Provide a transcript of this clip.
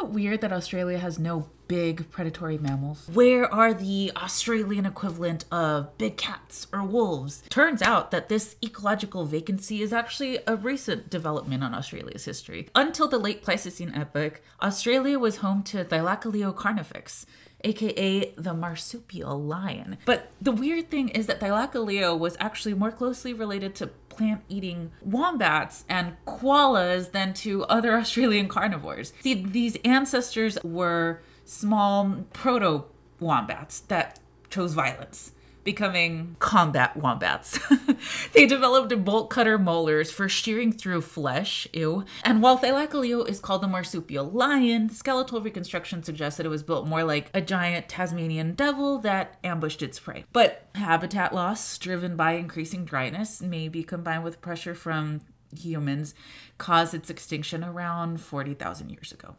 it weird that Australia has no big predatory mammals? Where are the Australian equivalent of big cats or wolves? Turns out that this ecological vacancy is actually a recent development on Australia's history. Until the late Pleistocene epoch, Australia was home to Thylacoleo carnifex, aka the marsupial lion. But the weird thing is that Thylacoleo was actually more closely related to plant eating wombats and koalas than to other Australian carnivores. See, these ancestors were small proto wombats that chose violence becoming combat wombats. they developed bolt cutter molars for shearing through flesh, ew. And while Thylacoleo is called the marsupial lion, skeletal reconstruction suggests that it was built more like a giant Tasmanian devil that ambushed its prey. But habitat loss driven by increasing dryness may be combined with pressure from humans caused its extinction around 40,000 years ago.